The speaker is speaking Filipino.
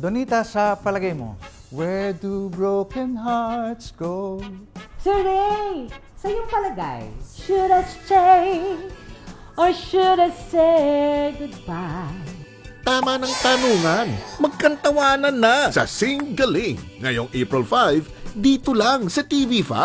Donita, sa palagay mo, where do broken hearts go? Sir Ray, sa iyong palagay, should I stay or should I say goodbye? Tama ng tanungan. Magkantawanan na sa Sing Galing ngayong April 5 dito lang sa TV5.